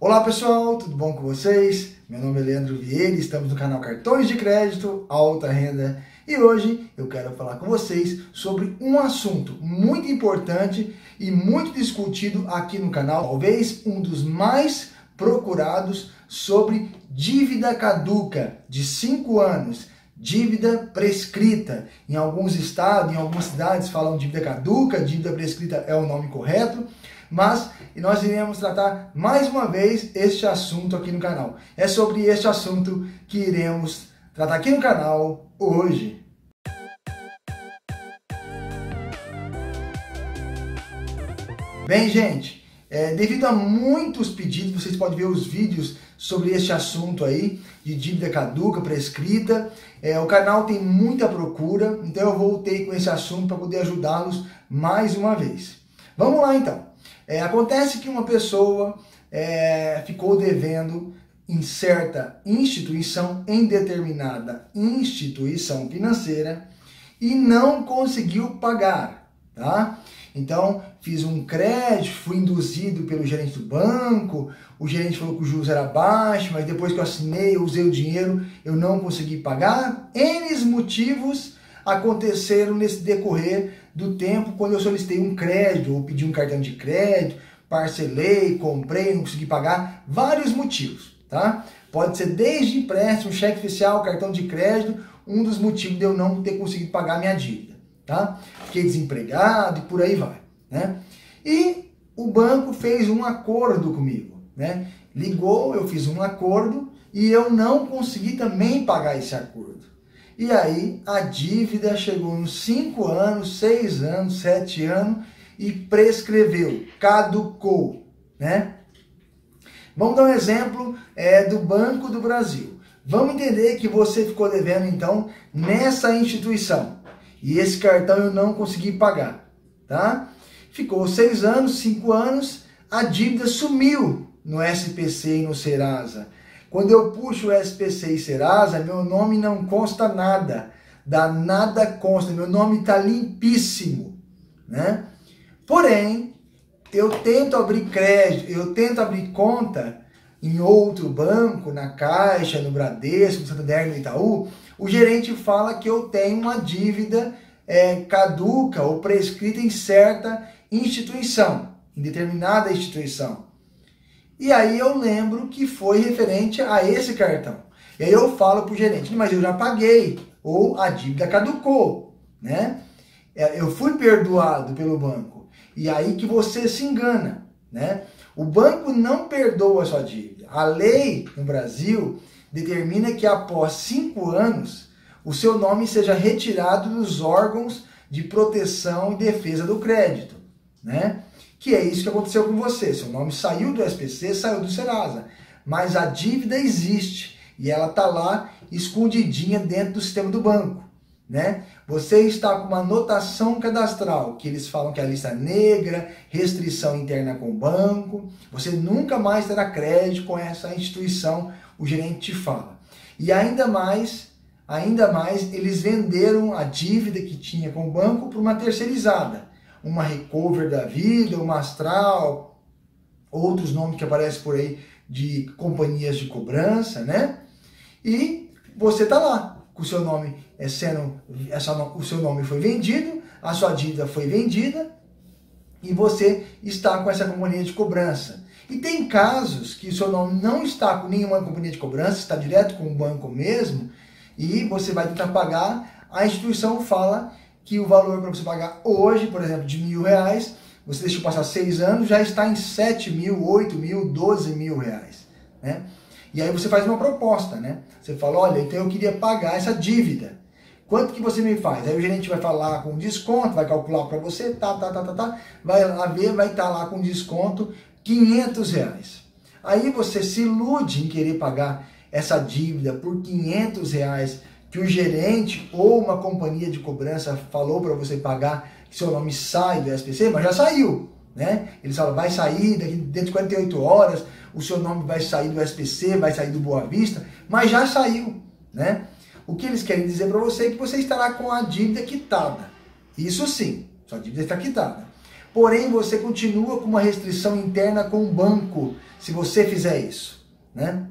Olá pessoal, tudo bom com vocês? Meu nome é Leandro Vieira, estamos no canal Cartões de Crédito Alta Renda e hoje eu quero falar com vocês sobre um assunto muito importante e muito discutido aqui no canal, talvez um dos mais procurados sobre dívida caduca de 5 anos, dívida prescrita. Em alguns estados, em algumas cidades falam dívida caduca, dívida prescrita é o nome correto mas nós iremos tratar mais uma vez este assunto aqui no canal. É sobre este assunto que iremos tratar aqui no canal hoje. Bem, gente, é, devido a muitos pedidos, vocês podem ver os vídeos sobre este assunto aí, de dívida caduca, prescrita. É, o canal tem muita procura, então eu voltei com esse assunto para poder ajudá-los mais uma vez. Vamos lá então. É, acontece que uma pessoa é, ficou devendo em certa instituição, em determinada instituição financeira, e não conseguiu pagar, tá? Então, fiz um crédito, fui induzido pelo gerente do banco, o gerente falou que o juros era baixo, mas depois que eu assinei, eu usei o dinheiro, eu não consegui pagar. N motivos aconteceram nesse decorrer do tempo quando eu solicitei um crédito ou pedi um cartão de crédito, parcelei, comprei, não consegui pagar, vários motivos, tá? Pode ser desde empréstimo, cheque especial, cartão de crédito, um dos motivos de eu não ter conseguido pagar minha dívida, tá? Fiquei desempregado e por aí vai, né? E o banco fez um acordo comigo, né? Ligou, eu fiz um acordo e eu não consegui também pagar esse acordo. E aí a dívida chegou nos 5 anos, 6 anos, 7 anos e prescreveu, caducou, né? Vamos dar um exemplo é, do Banco do Brasil. Vamos entender que você ficou devendo então nessa instituição e esse cartão eu não consegui pagar, tá? Ficou seis anos, cinco anos, a dívida sumiu no SPC e no Serasa. Quando eu puxo o SPC e Serasa, meu nome não consta nada. Da nada consta, meu nome está limpíssimo, né? Porém, eu tento abrir crédito, eu tento abrir conta em outro banco, na Caixa, no Bradesco, no Santander, no Itaú, o gerente fala que eu tenho uma dívida é, caduca ou prescrita em certa instituição, em determinada instituição. E aí eu lembro que foi referente a esse cartão. E aí eu falo para o gerente, mas eu já paguei, ou a dívida caducou, né? É, eu fui perdoado pelo banco. E aí que você se engana, né? O banco não perdoa a sua dívida. A lei no Brasil determina que após cinco anos o seu nome seja retirado dos órgãos de proteção e defesa do crédito, né? Que é isso que aconteceu com você. Seu nome saiu do SPC, saiu do Serasa, mas a dívida existe e ela está lá escondidinha dentro do sistema do banco. Né? Você está com uma notação cadastral, que eles falam que é a lista negra, restrição interna com o banco, você nunca mais terá crédito com essa instituição, o gerente te fala. E ainda mais, ainda mais, eles venderam a dívida que tinha com o banco para uma terceirizada uma Recover da vida, uma Astral, outros nomes que aparecem por aí de companhias de cobrança, né? E você tá lá com o seu nome é sendo, essa, o seu nome foi vendido, a sua dívida foi vendida e você está com essa companhia de cobrança. E tem casos que o seu nome não está com nenhuma companhia de cobrança, está direto com o banco mesmo, e você vai tentar pagar, a instituição fala que o valor para você pagar hoje, por exemplo, de mil reais, você deixou passar seis anos, já está em sete mil, oito mil, doze mil reais, né? E aí você faz uma proposta, né? Você fala, olha, então eu queria pagar essa dívida. Quanto que você me faz? Aí o gerente vai falar com desconto, vai calcular para você, tá, tá, tá, tá, tá, vai lá ver, vai estar tá lá com desconto 500 reais. Aí você se ilude em querer pagar essa dívida por 500 reais que o gerente ou uma companhia de cobrança falou para você pagar que seu nome sai do SPC, mas já saiu, né? Eles falam, vai sair daqui, dentro de 48 horas, o seu nome vai sair do SPC, vai sair do Boa Vista, mas já saiu, né? O que eles querem dizer para você é que você estará com a dívida quitada. Isso sim, sua dívida está quitada. porém você continua com uma restrição interna com o banco, se você fizer isso, né?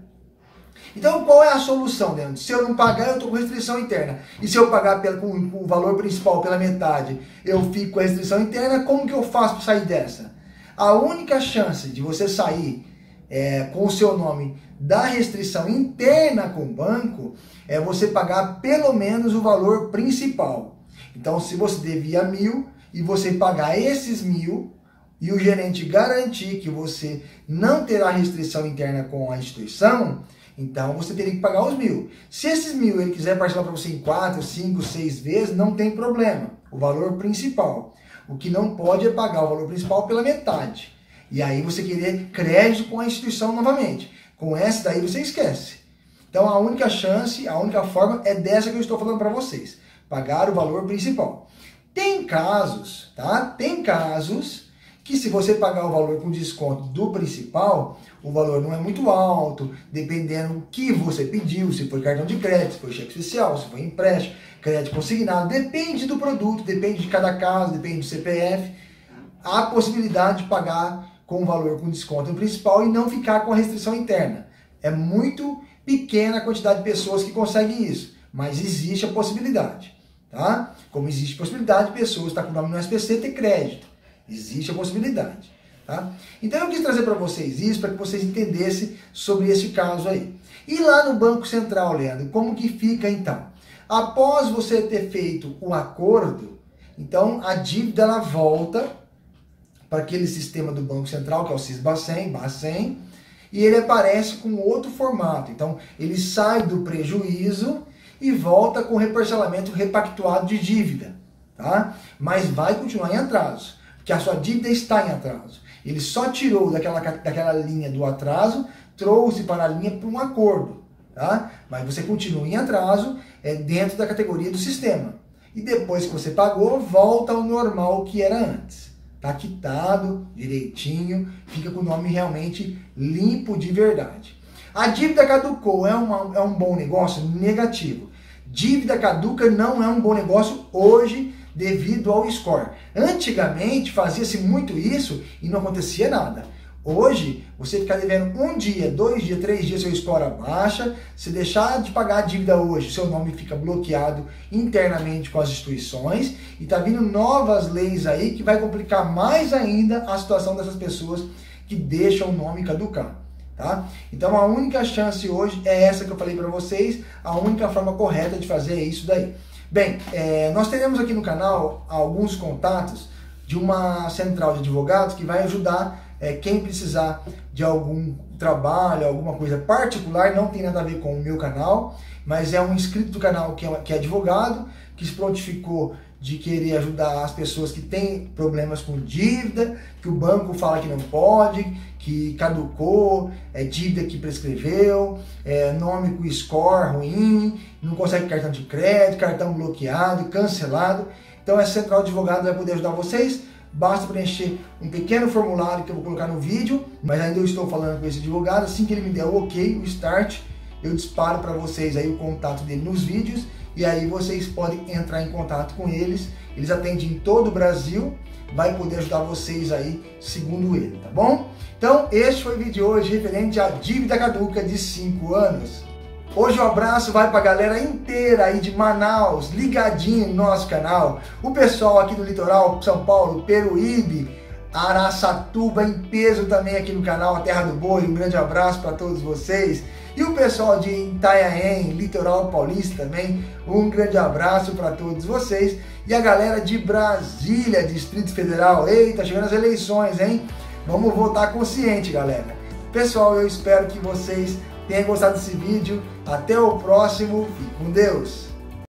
Então, qual é a solução, Leandro? Se eu não pagar, eu estou com restrição interna. E se eu pagar com, com, o valor principal pela metade, eu fico com a restrição interna, como que eu faço para sair dessa? A única chance de você sair é, com o seu nome da restrição interna com o banco é você pagar pelo menos o valor principal. Então, se você devia mil e você pagar esses mil, e o gerente garantir que você não terá restrição interna com a instituição, então você teria que pagar os mil. Se esses mil ele quiser parcelar para você em quatro, cinco, seis vezes, não tem problema. O valor principal. O que não pode é pagar o valor principal pela metade. E aí você querer crédito com a instituição novamente. Com essa daí você esquece. Então a única chance, a única forma é dessa que eu estou falando para vocês. Pagar o valor principal. Tem casos, tá? Tem casos que se você pagar o valor com desconto do principal, o valor não é muito alto, dependendo do que você pediu, se foi cartão de crédito, se foi cheque especial, se foi empréstimo, crédito consignado, depende do produto, depende de cada caso, depende do CPF, há possibilidade de pagar com o valor com desconto no principal e não ficar com a restrição interna. É muito pequena a quantidade de pessoas que conseguem isso, mas existe a possibilidade, tá? Como existe a possibilidade de pessoas estar com o nome no SPC ter crédito. Existe a possibilidade. Tá? Então eu quis trazer para vocês isso, para que vocês entendessem sobre esse caso aí. E lá no Banco Central, Leandro, como que fica então? Após você ter feito o acordo, então a dívida ela volta para aquele sistema do Banco Central, que é o CISBACEN, Bacen, e ele aparece com outro formato. Então ele sai do prejuízo e volta com reparcelamento repactuado de dívida, tá? Mas vai continuar em atraso que a sua dívida está em atraso. Ele só tirou daquela, daquela linha do atraso, trouxe para a linha para um acordo. Tá? Mas você continua em atraso é, dentro da categoria do sistema. E depois que você pagou, volta ao normal que era antes. Está quitado direitinho, fica com o nome realmente limpo de verdade. A dívida caducou é, uma, é um bom negócio? Negativo. Dívida caduca não é um bom negócio hoje devido ao score. Antigamente fazia-se muito isso e não acontecia nada. Hoje, você ficar devendo um dia, dois dias, três dias, seu score abaixa. Se deixar de pagar a dívida hoje, seu nome fica bloqueado internamente com as instituições. E tá vindo novas leis aí que vai complicar mais ainda a situação dessas pessoas que deixam o nome caducar. Tá? Então a única chance hoje é essa que eu falei para vocês, a única forma correta de fazer é isso daí. Bem, é, nós teremos aqui no canal alguns contatos de uma central de advogados que vai ajudar é, quem precisar de algum trabalho, alguma coisa particular, não tem nada a ver com o meu canal, mas é um inscrito do canal que é, que é advogado, que se prontificou de querer ajudar as pessoas que têm problemas com dívida, que o banco fala que não pode, que caducou, é dívida que prescreveu, é nome com score ruim, não consegue cartão de crédito, cartão bloqueado, cancelado. Então essa central advogado vai poder ajudar vocês. Basta preencher um pequeno formulário que eu vou colocar no vídeo, mas ainda eu estou falando com esse advogado. Assim que ele me der o ok, o start, eu disparo para vocês aí o contato dele nos vídeos e aí vocês podem entrar em contato com eles. Eles atendem em todo o Brasil, vai poder ajudar vocês aí, segundo ele, tá bom? Então, este foi o vídeo de hoje referente à dívida caduca de 5 anos. Hoje o um abraço vai para a galera inteira aí de Manaus, ligadinho no nosso canal. O pessoal aqui do litoral, São Paulo, Peruíbe, Araçatuba em peso também aqui no canal, a Terra do Boi. Um grande abraço para todos vocês. E o pessoal de Itanhaém, litoral paulista também, um grande abraço para todos vocês. E a galera de Brasília, Distrito Federal, eita, chegando as eleições, hein? Vamos votar consciente, galera. Pessoal, eu espero que vocês tenham gostado desse vídeo. Até o próximo. Fique com Deus.